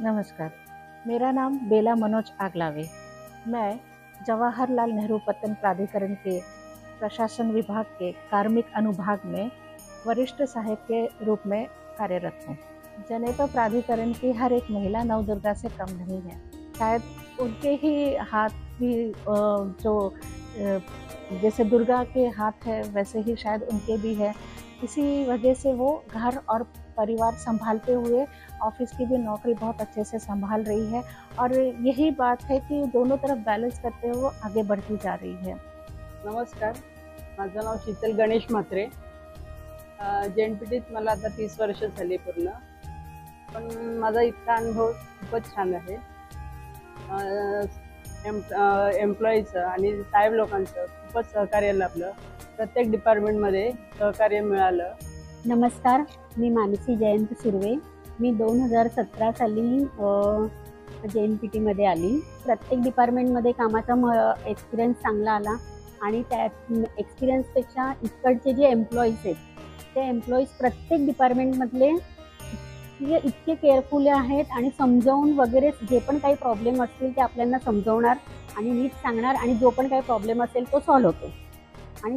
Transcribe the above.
नमस्कार। मेरा नाम बेला मनोज आगलावे। मैं जवाहरलाल नेहरू पत्तन प्राधिकरण के प्रशासन विभाग के कार्मिक अनुभाग में वरिष्ठ सहायक के रूप में कार्यरत हूँ। जनेता प्राधिकरण की हर एक महिला नवदुर्गा से कम नहीं है। शायद उनके ही हाथ भी जो जैसे दुर्गा के हाथ है, वैसे ही शायद उनके भी है। इसी वजह से वो घर और परिवार संभालते हुए ऑफ़िस की भी नौकरी बहुत अच्छे से संभाल रही है और यही बात है कि दोनों तरफ़ बैलेंस करते हुए आगे बढ़ती जा रही है। नमस्कार, माझं नाव Sheetal Ganesh Mhatre. J N P टीत मला आता तीस वर्ष झाली पूर्ण. पण माझा अनुभव खूपच छान आहे. एम एम्प्लॉईचं आणि साहेब लोकांचं सहकार्य लाभलं. प्रत्येक डिपार्टमेंटमध्ये सहकार्य मिळालं. नमस्कार मी मानसी जयंत सुर्वे. मी दोन हजार सतरा साली जे एन पी टीमध्ये आली. प्रत्येक डिपार्टमेंटमध्ये कामाचा म एक्सपिरियन्स चांगला आला आणि त्या एक्सपिरियन्सपेक्षा इकडचे जे एम्प्लॉईज आहेत ते एम्प्लॉईज प्रत्येक डिपार्टमेंटमधले इतके इतके केअरफुल आहेत आणि समजावून वगैरे जे पण काही प्रॉब्लेम असतील ते आपल्याला समजवणार आणि नीट सांगणार आणि जो पण काही प्रॉब्लेम असेल तो सॉल्व्ह होतो.